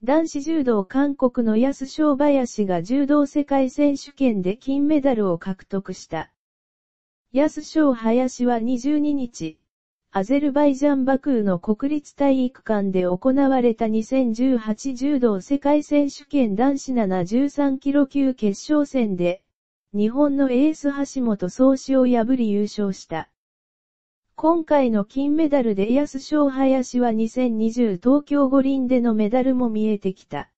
男子柔道韓国の安翔林が柔道世界選手権で金メダルを獲得した。安翔林は22日、アゼルバイジャンバクーの国立体育館で行われた2018柔道世界選手権男子73キロ級決勝戦で、日本のエース橋本宗志を破り優勝した。今回の金メダルで安翔林は2020東京五輪でのメダルも見えてきた。